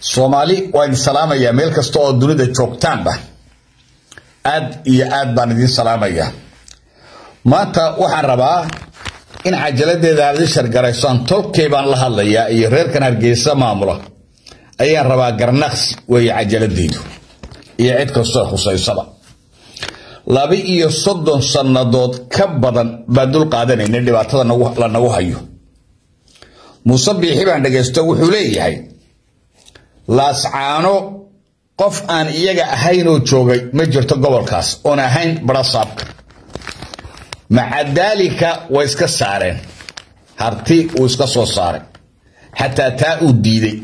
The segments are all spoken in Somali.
soomaali waa idin salaamayaa meel kasta oo dunida joogtaanba. Aad iyo aad baan idin salaamayaa maanta waxaan rabaa in cajaladeeda aad i shargaraysaan tolkay baan la hadlayaa iyo reerkan hargeysa maamula ayaan rabaa garnaqsi weeye cajaladeydu iyo cid kastoo khusaysaba. Laba iyo soddon sannadood ka badan baan dul qaadanayna dhibaatada la nagu hayo. Muuse biixi baan dhegaysto wuxuu leeyahay laascaano qof aan iyaga ahaynoo joogay ma jirto gobolkaas. Oon ahayn barasaabka maca daalika way iska saareen. Harti uu iska soo saaray. Xataa taa uu diiday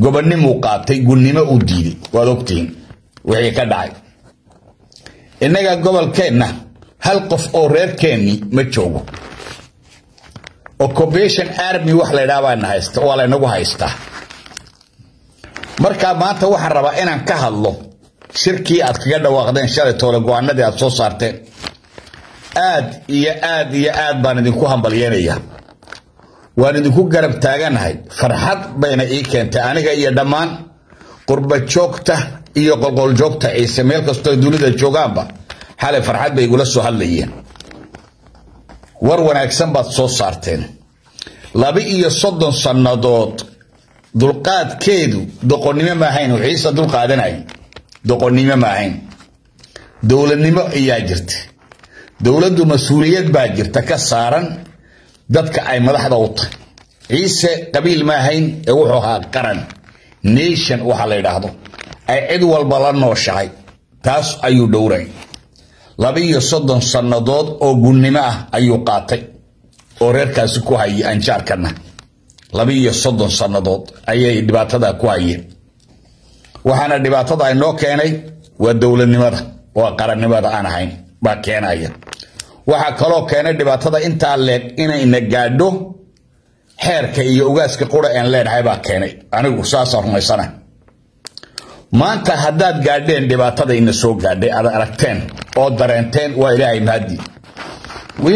gobonnimuu qaatay gunnimo uu diiday waad ogtihiin. Wixii ka dhacay. Innaga gobolkeenna hal qof oo reerkeennii ma joogo. Occupation army wax laydhaha baana haysta waa laynagu haystaa marka maanta waxaan rabaa inaan ka hadlo shirkii aad kaga dhawaaqdeen shalay toole go'aanadii aad soo saarteen. Aad iyo aad iyo aad baan idinku hambalyeenaya waan idinku garab taaganahay. Farxad bayna ii keentay. Aniga iyo dhammaan qurba joogta iyo qolqoljoogta ciise meel kastoo dunida joogaanba xalay farxad bay igula soo hadlayeen. War wanaagsan baad soo saarteen. Laba iyo soddon sannadood dulqaadkeedu doqonnimo ma ahayn ciise dulqaadanay doqonnimo ma ahayn. Dowladnimo ayaa jirta. Dowladdu mas'uuliyad baa jirta ka saaran dadka ay madaxda u tahay. Ciise qabiil ma ahayn ee wuxuu ahaa qaran. Nation waxa la yidhaahdo. Ay cid walba la nooshahay. Taas ayuu dhowray. Laba iyo soddon sannadood oo gunnimo ah ayuu qaatay. Oo reerkaasi ku hayay anjaarkana laba iyo soddon sannadood ayay dhibaatada ku hayeen waxaana dhibaatada inoo keenay waa dowladnimada waa qarannimada aan ahayn baa keenaya. Waxaa kaloo keenay dhibaatada intaa leeg inayna gaadho xeerka iyo ogaaska qura aan leenahay baa keenay. Anigu saasaan rumaysana. Maanta haddaad gaadheen dhibaatada ina soo gaadhay aad aragteen oo dareenteen waa ilaahay mahadi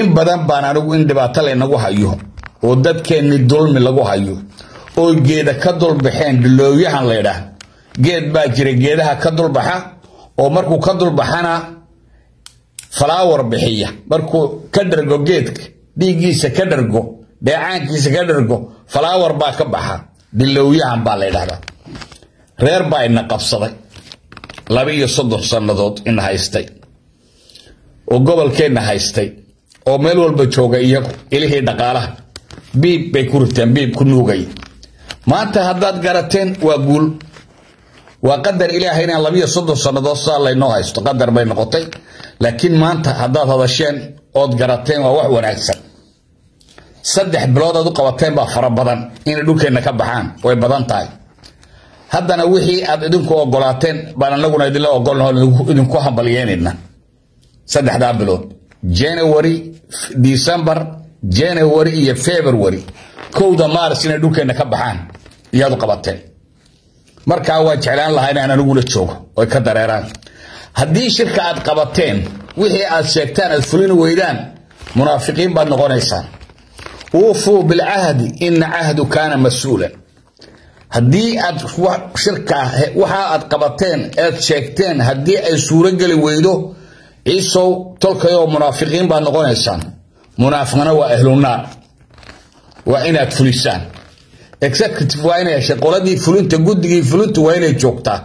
in badan baan anigu in dhibaato laynagu hayo oo dadkeenni dulmi lagu hayo oo geeda ka dulbaxeen dhilooyahan laydhaah geed baa jira geedaha ka dulbaxa oo markuu ka dulbaxana falaawar bixiya. Markuu ka dhargo geedka dhiiggiisa ka dhargo dheecaankiisa ka dhargo falaawar baa ka baxa. Dhilowyahan baa la ydhahdaa reer baa ina qabsaday. Laba iyo soddon sannadood ina haystay. Oo gobolkeenna haystay. Oo meel walba jooga iyagu ilihii dhaqaalaha biib bay ku riteen biib ku nuugay. Maanta haddaad garateen waa guul. Waa qadar ilaahay inaan labiyo soddon sannadood saa laynoo haysto qadar bay noqotay. Laakiin maanta haddaad hadasheen ood garateen waa wax wanaagsan. Saddex bilood aad u qabateen baa fara badan inay dhulkeenna ka baxaan way badan tahay. Haddana wixii aad idinku ogolaateen baan anaguna idinla ogolnaho idinku hambalyeynayna saddexdaa bilood january december january iyo february. Kowda maaris inay dhulkeenna ka baxaan iyaad u qabateen markaa waa jeclaan lahaa inaan anigula joogo oy ka dareeraan. Haddii shirka aad qabateen wixii aad sheegtaan aad fulin weydaan munaafiqiin baad noqonaysaan. Uufuu bilcahdi ina cahdu kaana mas'uulan haddii aad shirka waxa aad qabateen eed sheegteen haddii ay suurogeli weydo ciisow tolkayoo munaafiqiin baad noqonaysaan munaafiqna waa ahlunaar waa inaad fulisaan executive waa inay heshay qoladii fulinta guddigii fulintu waa inay joogtaa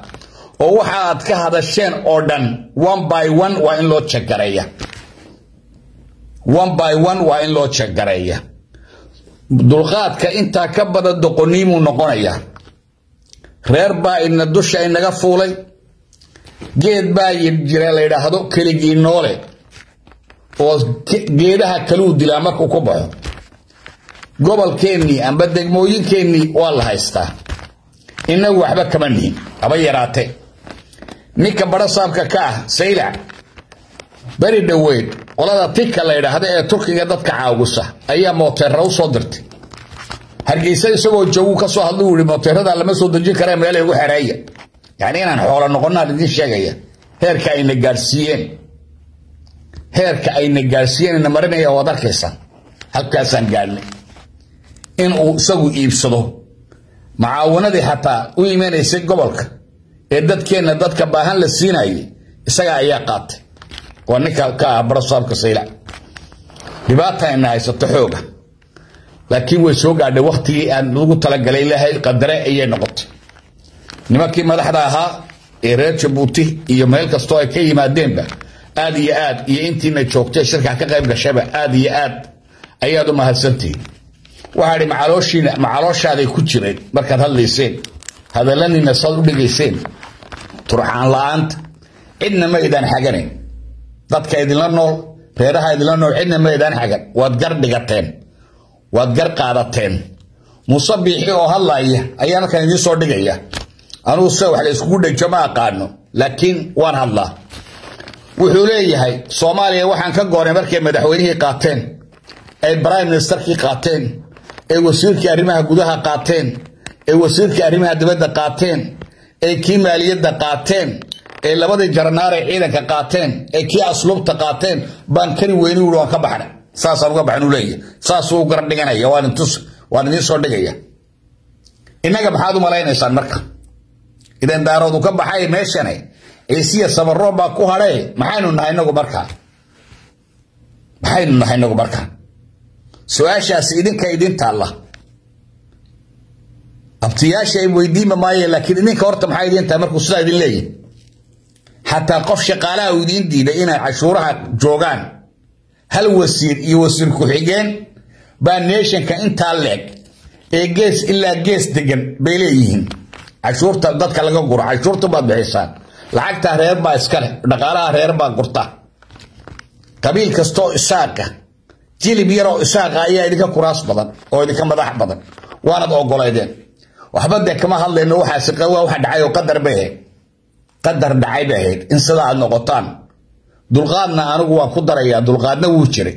oo waxa aad ka hadasheen oo dhan one by one waa in loo jeggareeya one by one waa in loo jeggareeya dulqaadka intaa ka badan doqoniimuu noqonayaa. Reer baa ina dusha inaga fuulay. Geed baa jira la yidhaahdo keligii noole oo geedaha kaluu dilaa markuu ku baxo. Gobolkeennii amba degmooyinkeennii waa la haystaa. Inagu waxba kama nihin haba yaraatee. Ninka barasaabka ka ah saylac beri dhoweyd qolada tika la ydhaahda ee turkiga dadka caawisa ayaa mooteera u soo dirtay. Hargeysa isagoo joogu ka soo hadlu yihi mooteerada lama soo dejin kare meelay ugu xereeya yani inaan xoolo noqonaan idin sheegaya heerka ayna gaadhsiiyeen heerka ayna gaadhsiiyeen ina marinaya waad arkaysaa halkaasaan gaadhnay inuu isagu iibsado. Macaawanadii xataa u imanaysay gobolka. Ee dadkeenna dadka baahan la siinayay isaga ayaa qaatay. Waa ninka ka ah barasaabka saylac dhibaata ina haysato xooga. Laakiin way soo gaadhay waktigii aan lagu talagalay ilaahay qadare ayay noqotay. Nimankii madaxda ahaa ee reer jabuuti iyo meel kastoo ay ka yimaadeenba aad iyo aad iyo intiina joogtay shirka ka qayb gashaba aad iyo aad ayaad u mahadsantihiin. Waxaa macalooshiina macalooshaada ku jireen markaad hadlayseen hadallaniina saad u dhigayseen turxaan la'aanta cidna ma idaan xaganayn. Dadka idinla nool reeraha idinla nool cidna ma idaan xagan. Waad gar dhigateen waad gar qaadateen. Muuse biixi oo hadlaaya ayaan halkan idiin soo dhigaya. Anugu se wax la iskugu dhejo ma aqaano laakiin waan hadlaa wuxuu leeyahay soomaaliya waxaan ka goonay markay madaxweynihii qaateen ay prime ministerkii qaateen ay wasiirkii arrimaha gudaha qaateen ay wasiirkii arrimaha dibadda qaateen ay kii maaliyadda qaateen ay labadii jaranaar ee ciidanka qaateen ay kii asluubta qaateen baan kani weyni ui waan ka baxnay. Saasaan uga baxan u leeyahay. Saasuu garan dhiganaya. Waan idiin soo dhigaya. Innaga maxaad u malaynaysaan marka? Idan daaroodu ka baxay meeshane ciisiya sabaroo baa ku hadhee maxaynu nahay inagu markaa maxaynu nahay inagu markaa su'aashaasi idinka idin taalla. Abtiyaasha weydiima maayeen laakiin idinka horta maxaa idin tahay? Markuu sidaa idin leeyahy xataa qof shaqaalaha uu idiin diiday inay cashuuraha joogaan hal wasiir iyo wasiir ku-xigeen baa neeshanka intaa leeg ee gees ilaa gees degan bay leeyihiin. Cashuurta dadka laga guro cashuurta baad bixisaan lacagtaa reer baa iskale dhaqaalaha reer baa gurta. Qabiil kastaoo isaaqa jilib yaroo isaaqa ayaa idinka kuraas badan oo idinka madax badan. Waanad ogoleydeen waxba dee kama hadlayno waxaasi waa waxa dhacay oo qadar bay ahayd. Qadar dhacay bay ahayd in sidaa aad noqotaan. Dulqaadna anigu waan ku darayaa dulqaadna wuu jiray.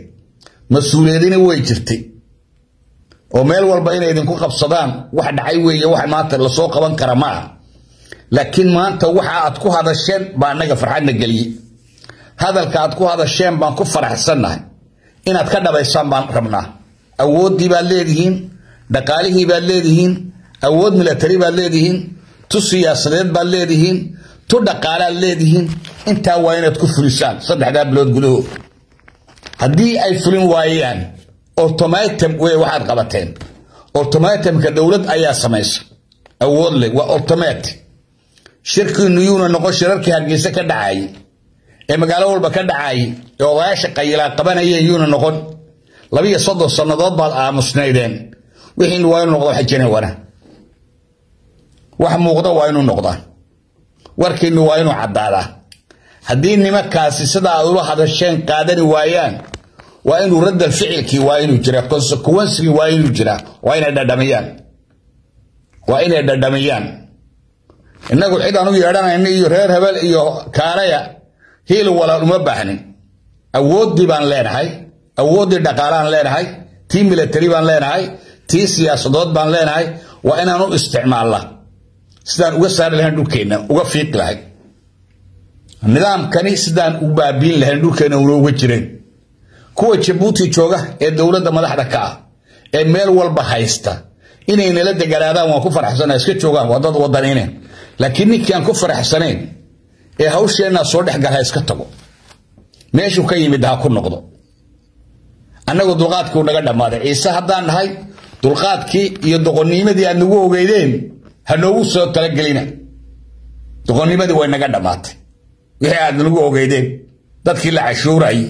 Mas'uuliyadina way jirtay. Oo meel walba inay idinku qabsadaan wax dhacay weeye wax maanta la soo qaban kara ma aha laakiin maanta waxa aad ku hadasheen baa annaga farxadna geliyey hadalka aad ku hadasheen baan ku faraxsannahay. Inaad ka dhabaysaan baan rabnaa. Awooddii baad leedihiin dhaqaalihii baad leedihiin awood milatari baad leedihiin tu siyaasadeed baad leedihiin tu dhaqaalaad leedihiin. Intaa waa inaad ku fulisaan saddexdaa bilood gudahood. Haddii ay fulin waayaan automatum wey waxaad qabateen. Automatumka dowlad ayaa samaysa. Awood leh waa automat shirkiinu yuuna noqon shirarkii hargeysa ka dhacayay ee magaalo walba ka dhacayay ee odayaasha qayilaa qabanayeen yuuna noqon. Labiyo soddon sannadood baad aamusnaydeen. Wixiin waa inuu noqdo xajina wana wax muuqda waa inuu noqdaa warkiinu waa inuu caddaadaa haddii nimankaasi sidaa aad ula hadasheen qaadani waayaan waa inuu raddal ficilkii waa inuu jiraa consequencigii waa inuu jiraa waa inay dhadhamiyaan. Waa inay dhadhamiyaan innagu cid aan u yeedhanayna iyo reer hebel iyo kaalaya hiil walaal uma baahnin. Awooddii baan leenahay awooddii dhaqaalaan leenahay tii milatari baan leenahay tii siyaasadood baan leenahay waa inaan u isticmaalna sidaan uga saari lahayn dhulkeenna uga fiiqi lahayn. Nidaamkani sidaan u baabiin lahayn dhulkeenna una uga jireen kuwa jabuuti jooga ee dowladda madaxda ka ah ee meel walba haysta inay nala deganaadaan waan ku faraxsana iska joogaan waa dad wadaniine laakiin ninkii aan ku faraxsanayn ee hawsheenna soo dhex gala iska tago meeshuu ka yimid ha ku noqdo. Annagu dulqaadkii naga dhammaaday. Ciise haddaan nahay dulqaadkii iyo doqonnimadii aad nagu ogeydeen ha noogu soo talagelina. Doqonnimadii way naga dhammaatay. Wixii aad nagu ogeydeen. Dadkii la cashuurayey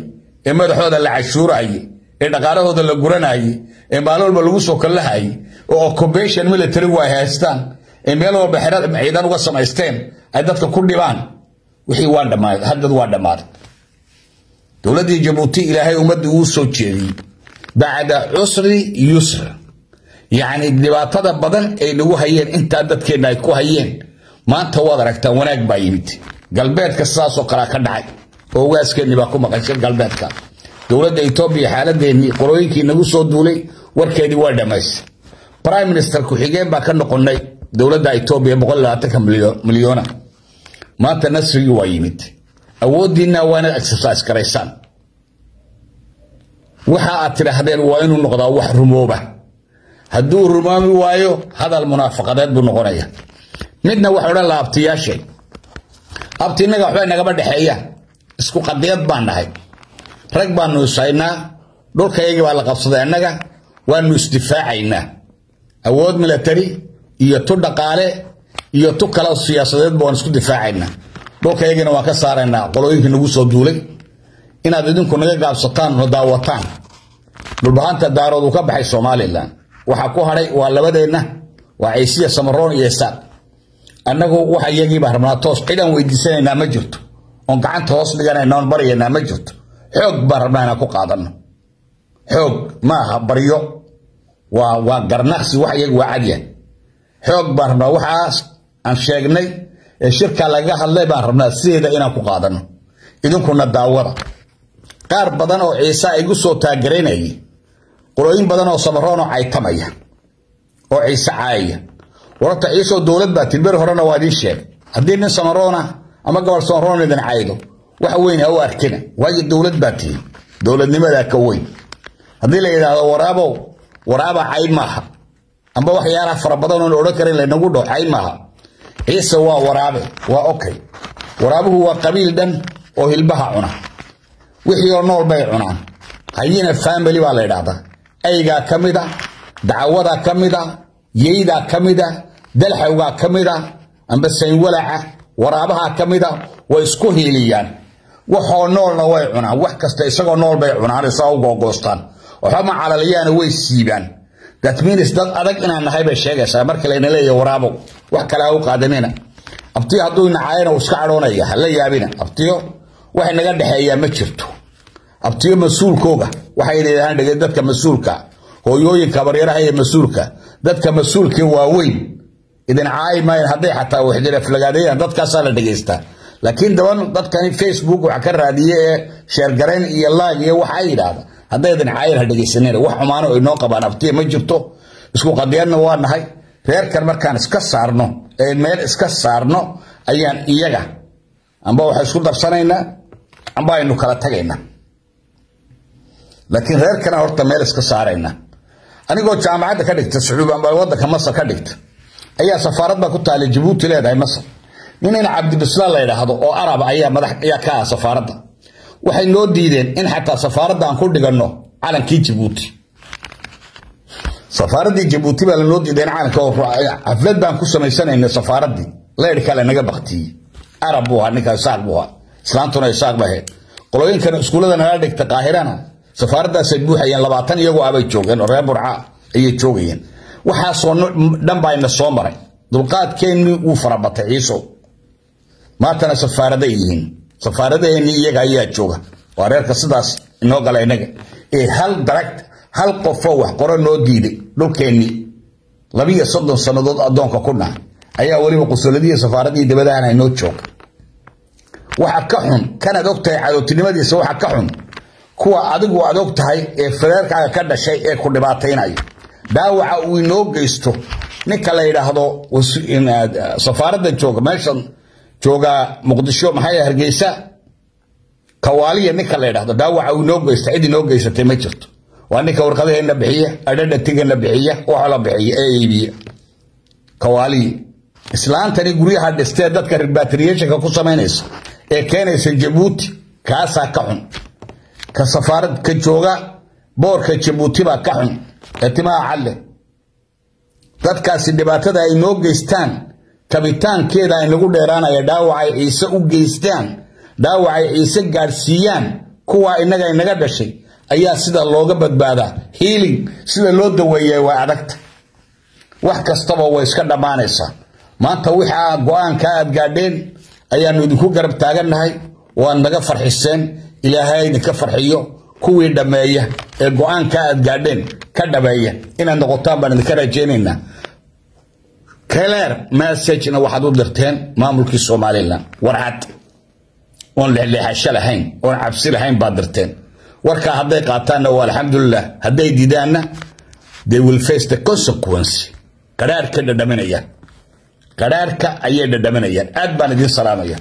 ee madaxooda la cashuurayey ee dhaqaalahooda la guranayey ee maalin walba lagu soo kallahayey oo occupation militarigu ay haystaan ee meel walba xerada ciidan uga samaysteen ay dadka ku dhibaan. Wixii waa dhammaaday haddad waa dhammaaday dowladdii jabuuti ilaahay ummaddii uu soo jeediyey. Bacda cusri yusra yacni dhibaatada badan ay nagu hayeen intaa dadkeenna ay ku hayeen. Maanta waad aragtaan wanaag baa yimid. Galbeedka sidaasoo kalea ka dhacay. Oo ugaaskeennii baa ku maqashay galbeedka. Dowladda etoobiya xaaladeennii qolooyinkii nagu soo duulay warkeedii waa dhammaystay prime minister ku-xigeen baa ka noqonnay dowladda etoobiya boqol labaatanka milyoona. Maanta nasrigii waa yimid. Awooddiinna waa inaad exercise garaysaan waxa aad tidhaahdeen waa inuu noqdaa wax rumooba. Hadduu rumaami waayo hadal munaafaqadeed buu noqonaya midna waxa odhan laha abtiyaashay. Abti innaga waxba inagama dhexeeya. Isku qadiyad baan nahay. Rag baanu ishaynaa dhulkayagii baa la qabsaday annaga. Waanu isdifaacaynaa. Awood milatari iyo tu dhaqaale iyo tu kale siyaasadeedba waan isku difaacaynaa. Dhulkayagiina waan ka saaraynaa. Qolooyinkii nagu soo duulay. Inaad idinku naga gaabsataan no daawataan. Dhulbahanta daarood uu ka baxay somalilan waxaa ku hadhay waa labadeenna. Waa ciisiya samaroon iyo isaaq annagu waxa iyagiibaa rabnaa toos cidaan weydiisanaynaa ma jirto. Oon gacanta hoos dhiganayna oon baryaynaa ma jirto. Xoog baan rabnaa inaan ku qaadanno. Xoog maaha baryo. Waa waa garnaqsi wax iyaga waa cadya xoog baan rabnaa. Waxaas aan sheegnay ee shirkaa lagaga hadlay baan rabnaa sideeda inaan ku qaadanno idinkuna daawada. Qaar badan oo ciise igu soo taagaraynayay qolooyin badan oo samaroonoo caytamaya oo ciise caayaya wararta ciiseoo dowlad baa tilberi horena waa idiin sheegay. Haddii nin samaroona ama gobol samaroon idin caydo wax weyn ha u arkina. Waayo dowlad baa tihin dowladnimadaa ka weyn. Haddii la yidhaahdo waraabow waraaba cay maaha amba waxyaalaha fara badan oon odhan karin laynagu dhaho cay maaha. Ciise waa waraabe waa okay. Waraabuhu waa qabiil dhan oo hilbaha cuna. Wixii oo nool bay cunaan. Hayina family baa la yidhaahdaa. Aygaa ka mid a dacawadaa ka mid a yeydaa ka mid a dalxawgaa ka mid a amba saynwalaca waraabahaa ka mid a way isku hiiliyaan. Waxoo noolna way cunaan. Wax kasta isagoo nool bay cunaan isagoo googoostaan waxba calaliyaana way siibaan means dad adag inaan nahay bay sheegaysaa. Marka layna leeyahay waraabow wax kale u qaadanina abtiyo hadduu nacaayana uu iska cadhoonaya hala yaabina abtiyo waxay naga dhexeeyaa ma jirto. Abtiyo mas'uulkooga waxay yidhahdaan dhege dadka mas'uulka. Hooyooyinka baryaraha iyo mas'uulka. Dadka mas'uulkii waaweyn idin caayi maayan hadday xataa waxdiraflagaadayaan dadkaasaa la dhegaystaa laakiin daban dadkani facebook waxa ka raadiye ee sheergarayn iyo laag iyo waxaa yidhaahda hadday idin caayan ha dhegaysanina wax xumaano inoo qabaan abtiya ma jirto. Isku qadiyadna waa nahay. Reerkan markaan iska saarno ee meel iska saarno ayaan iyaga amba waxa isku darsanaynaa amba aynu kala tagaynaa. Laakiin reerkana horta meel iska saarayna anigoo jaamacadda ka dhigta sacuub amba wadanka masar ka dhigta ayaa safaarad baa ku taala jabuuti leedahay masar nin in cabdibislaan la yidhaahdo oo arab ayaa ka ah safaaradda waxay noo diideen in xataa safaaradda aan ku dhiganno calankii jabuuti safaaraddii jabuuti baa lanoo diiday calanka xaflad baan ku samaysanaynay safaaraddii leydh kale naga baktiyey arab buu ahaa ninkaa isaaq buu ahaa. Islaantuna isaaq ba ahayd qolooyinkan iskuullada nala dhigta qaahirana safaaraddaasay buuxayeen labaatan iyagoo abay joogeen oo reer burca ayay joogayeen. Waxaasoo dhan baa ina soo maray. Dulqaadkeennii wuu farabatay ciisow maantana safaaraday yihiin. Safaaradaheennii iyaga ayaa jooga. Waa reerka sidaas inoo gala inaga. Ee hal darag hal qofoo wax qoro noo diiday dhulkeennii. Labiyo soddon sannadood addoonka ku nahay. Ayaa weliba qusuladihii safaaradihii dabadahan inoo jooga waxa ka xun kanaad og cadowtinimadiisa waxa ka xun. Kuwa adigu aad og tahay ee fareerkaaga ka dhashay ee ku dhibaataynaya dhaawaca uu inoo geysto ninka la yidhaahdo safaaradda jooga meeshan jooga muqdisho maxay hargeysa? Kawaaliya ninka la yidhahdo dhaawaca uu inoo geysta cid inoo geysatay ma jirto. Waa ninka warqadaheenna bixiya adhadhatigeenna bixiya waxa la bixiya ee iibiya. Kawaaliya islaantani guryaha dhistee dadka repatriationka ku samaynaysa ee keenaysa jabuuti kaasaa ka xun. Ka safaarad ka jooga boorka jabuuti baa ka xun. Ee timaha cadle dadkaasi dhibaatada ay noo geystaan kabitaankeeda ay nagu dheeraanaya dhaawacay ciise u geystaan dhaawacay ciise gaadhsiiyaan kuwaa innaga inaga dhashay ayaa sida looga badbaadaa. Hiiling sida loo daweeya waa adagta. Wax kastaba way iska dhammaanaysaa. Maanta wixaa go'aanka aad gaadheen ayaannu idinku garab taagannahay waad naga farxiseen ilaahay idinka farxiyo kuwii dhammeeya ee go'aanka aad gaadheen ka dhameeya. Inaad noqotaan baan idinka rajaynaynaa clear messagena waxaad u dirteen maamulkii somalilan warcad. Oon lexleexasho lahayn oon cabsi lahayn baad dirteen. Warkaa hadday qaataanna waa alxamdulilah hadday diidaanna they will face the consequence. Qadhaarhka dhadhaminayaan. Qadhaarhka ayay dhadhaminayaan. Aad baan idiin salaamaya